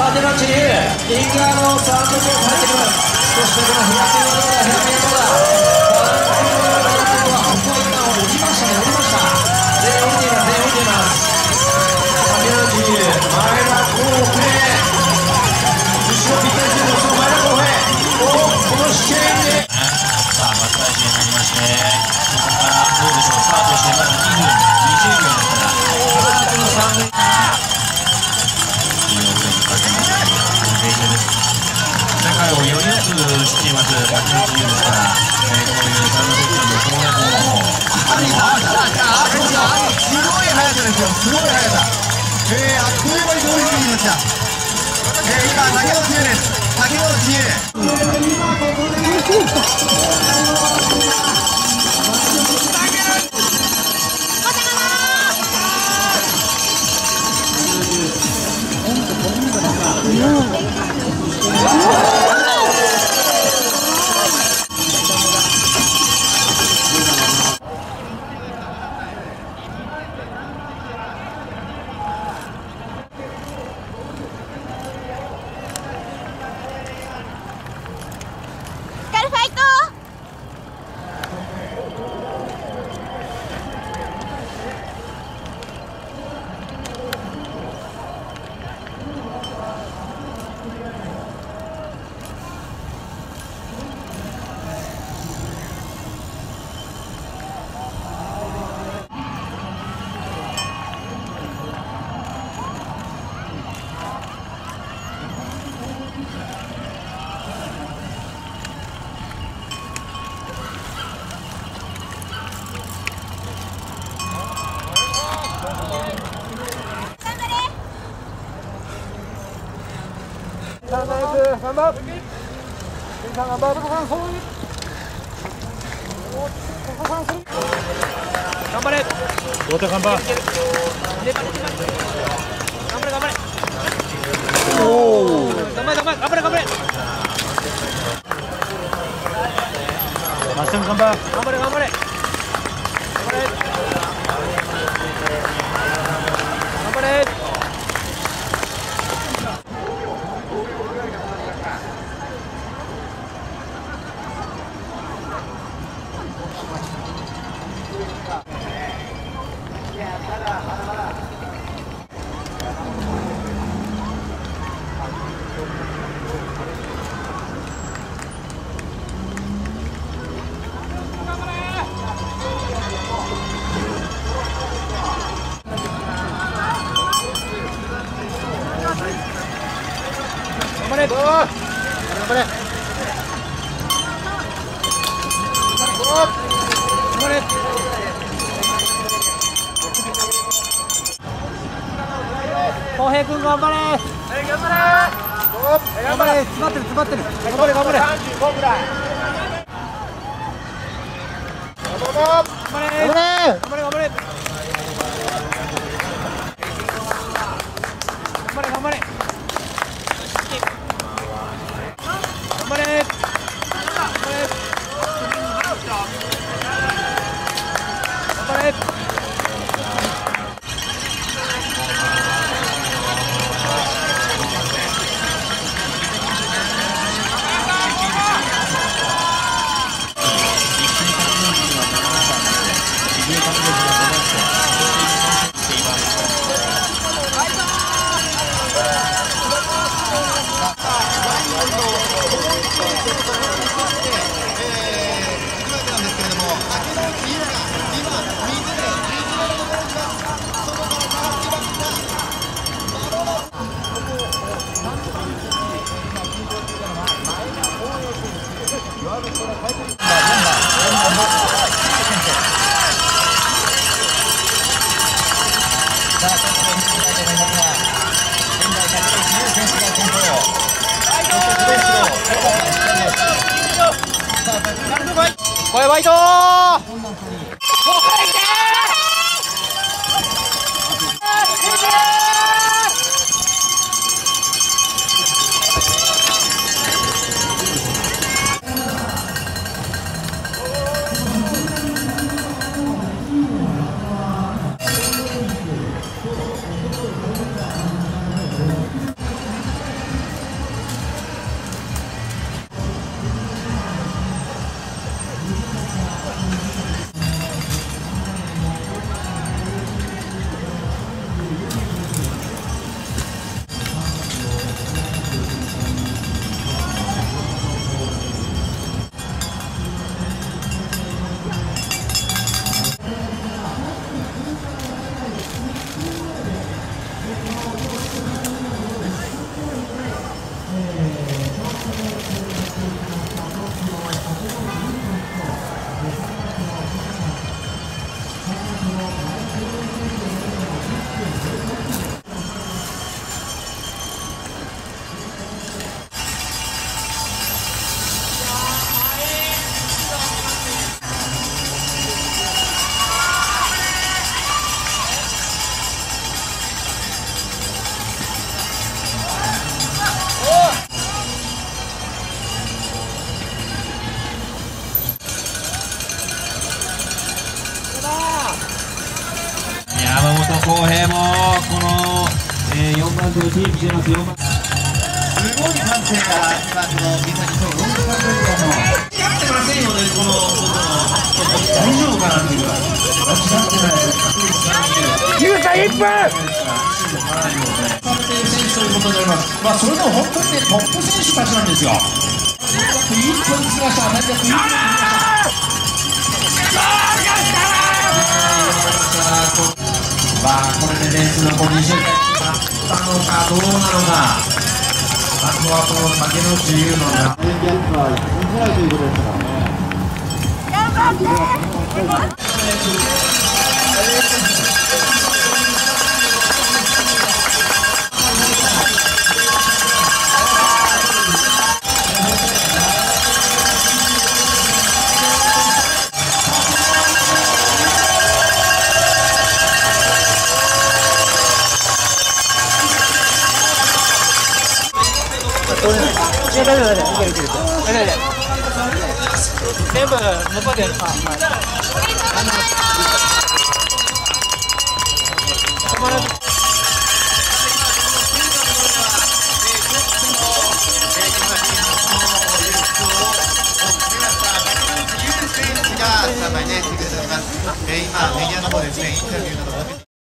縦の地流イン側のサーブチをンジ入ってきます。そしてこの東アピヘす、ごい速さ。えー、あっという間に通り過ぎました。えー、今、竹野知恵です。竹野知頑張れ頑張れ。頑張れ。れ君頑張れ。頑張れ。頑張れ詰まってる詰まってる。頑張れ頑張れ。35ぐらい頑張れ。頑張れ。これバイト4番手をキープしてます4番すごい歓声が今この水谷とロングパンドリアのやってませんよねこの大丈夫かなっていうぐらい間違ってないです優勝1分ということになりますまあそれでも本当にねトップ選手たちなんですよ。1分過ぎました大体1分過ぎましたまあこれでレース残り2周間のかどうなのかあとはこの竹野内優のなギャップは1分ぐらいということですからね頑張って取れないいや大丈夫大丈夫いけるいける大丈夫全部向こうであはいがスタンバイでしてくれております。えー今、メディアの方ですね、インタビューなど